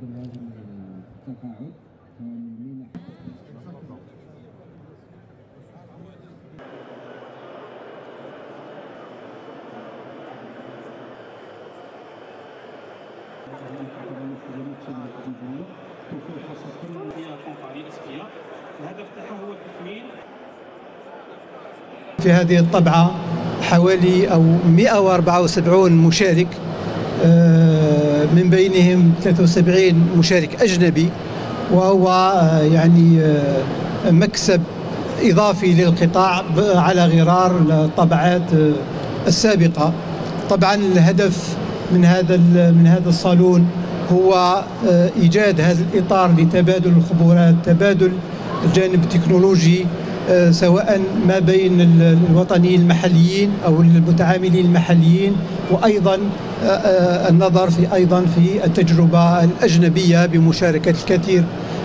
هذا التقاعد من في هذه الطبعة حوالي أو 174 مشارك آه، من بينهم 73 مشارك أجنبي وهو آه، يعني آه، مكسب إضافي للقطاع على غرار الطبعات آه، السابقة. طبعا الهدف من هذا من هذا الصالون هو إيجاد هذا الإطار لتبادل الخبرات تبادل الجانب التكنولوجي سواء ما بين ال- الوطنيين المحليين أو المتعاملين المحليين وأيضا آه، آه، النظر في أيضا في التجربة الأجنبية بمشاركة الكثير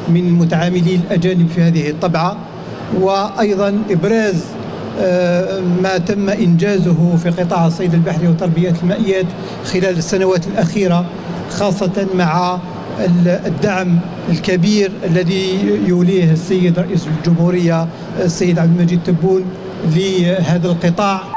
من المتعاملين الأجانب في هذه الطبعة. وأيضا إبراز آه، ما تم إنجازه في قطاع الصيد البحري وتربية المائيات خلال السنوات الأخيرة خاصة مع ال- الدعم الكبير الذي يوليه السيد رئيس الجمهورية السيد عبد المجيد تبون لهذا القطاع.